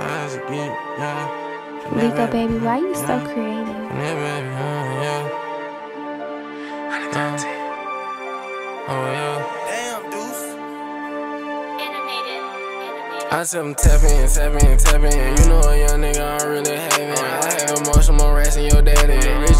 How's it yeah. Lethal baby, why you so creative? Uh, oh. I tell them tap in, tap in, tap in. You know a young nigga, I really having. I have emotion, I'm rassing your daddy. Richie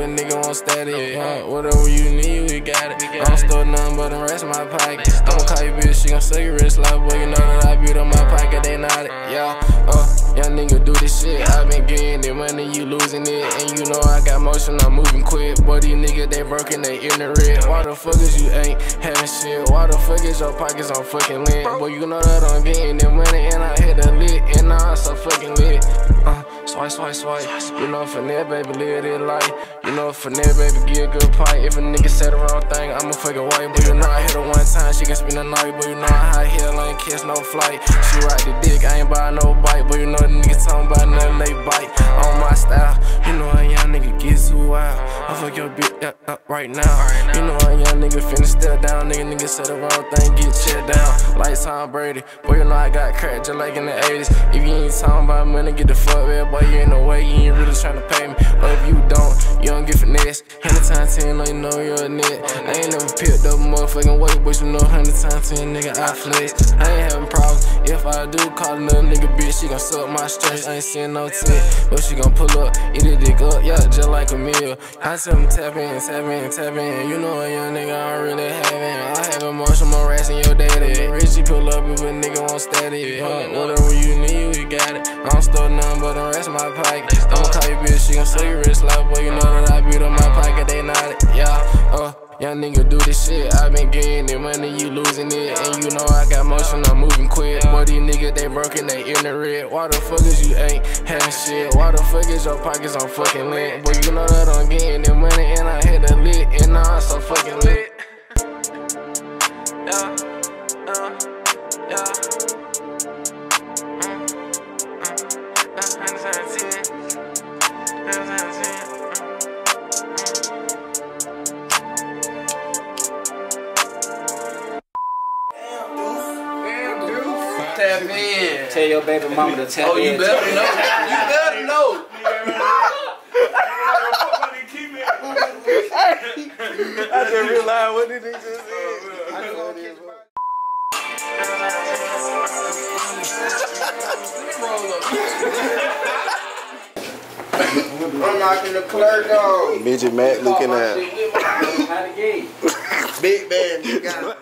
a nigga want static. Uh, whatever you need, we got it. I don't store nothing but the rest of my pocket. I'ma call you bitch, she gon' suck your wrist like boy. You know that I beat on my pocket, they not it. Yeah, uh, young nigga do this shit. I been getting it money, you losing it. And you know I got motion, I'm moving quick. Boy, these niggas, they broken, they ignorant. Why the fuck is you ain't having shit? Why the fuck is your pockets on fucking lit? Boy, you know that I'm getting that money and I hit the lit. And I'm so fucking lit. Uh, swipe, swipe, swipe. You know, for finesse, baby, live it life. You know, for finesse, baby, get a good pipe. If a nigga say the wrong thing, I'ma fucking white. But you know, I hit her one time, she can spend the night. But you know, I high heel, ain't kiss no flight. She ride the dick, I ain't buy no bike. But you know, the nigga talking about nothing, they bite. On my style, you know, I young your bitch up, up right now. You know, a young nigga finna step down. Nigga, nigga say the wrong thing, get shit down. Like Tom Brady. Boy, you know, I got cracked just like in the 80s. If you ain't talking about money, get the fuck back. Boy, you ain't no way, you ain't really tryna pay me. But if you don't, you don't get finesse. Hundred times ten, know you know you're a net. I ain't never picked up motherfucking weight, but you know hundred times ten, nigga, I flex. I ain't having problems. If I do call another nigga bitch, she gon' suck my stress. I ain't seeing no tip, but she gon' pull up, eat a dick up, yeah, just like a meal. I tell them tap in, tap in, tap in. You know a young nigga, I don't really having. I have emotion, more rats than your daddy. Richie pull up if a nigga want static. Huh, whatever you need, we got it. I don't store nothing but the rest of my pocket. I'ma call you bitch, she gon' suck your wrist like, boy, you know that I beat on my pocket, they not it. Yeah. Young nigga do this shit, I been getting it, money you losing it. And you know I got motion, I'm moving quick. Boy, these niggas, they broken, they ignorant Why the fuck is you ain't having shit? Why the fuck is your pockets on fucking lit? Boy, you know that I'm getting it. Money and I hit the lit And now I'm so fucking lit. Yeah, uh, Tap in. Tell your baby mama to tap in. Oh, you in. better know. You better know. I just realized what did he just say. I know it is. I'm knocking the clerk off. Midget Matt looking at. Out the gate. Big man, you got it.